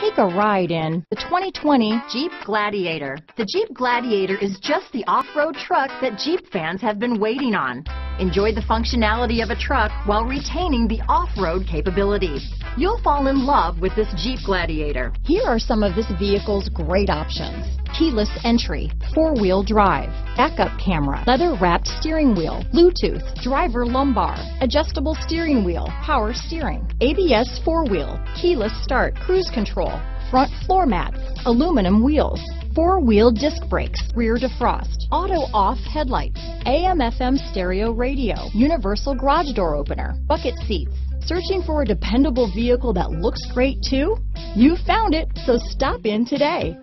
Take a ride in the 2020 Jeep Gladiator. The Jeep Gladiator is just the off-road truck that Jeep fans have been waiting on. Enjoy the functionality of a truck while retaining the off-road capabilities. You'll fall in love with this Jeep Gladiator. Here are some of this vehicle's great options. Keyless entry, four-wheel drive, backup camera, leather-wrapped steering wheel, Bluetooth, driver lumbar, adjustable steering wheel, power steering, ABS four-wheel, keyless start, cruise control, front floor mats, aluminum wheels, four-wheel disc brakes, rear defrost, auto-off headlights, AM-FM stereo radio, universal garage door opener, bucket seats. Searching for a dependable vehicle that looks great too? You found it, so stop in today.